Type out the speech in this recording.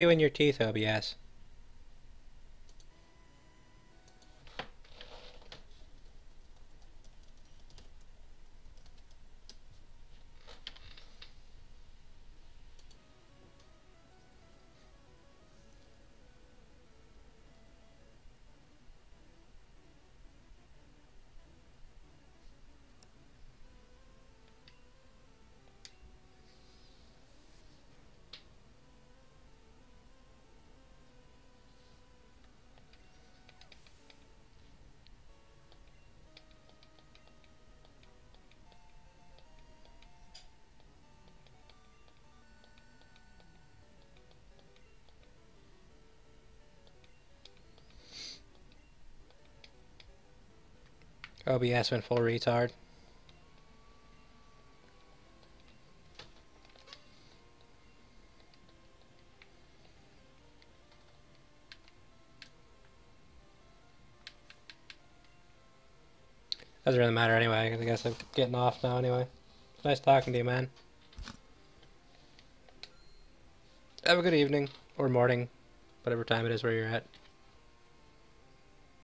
you in your teeth, OBS. OBS went full retard. Doesn't really matter anyway, I guess I'm getting off now anyway. Nice talking to you, man. Have a good evening, or morning, whatever time it is where you're at.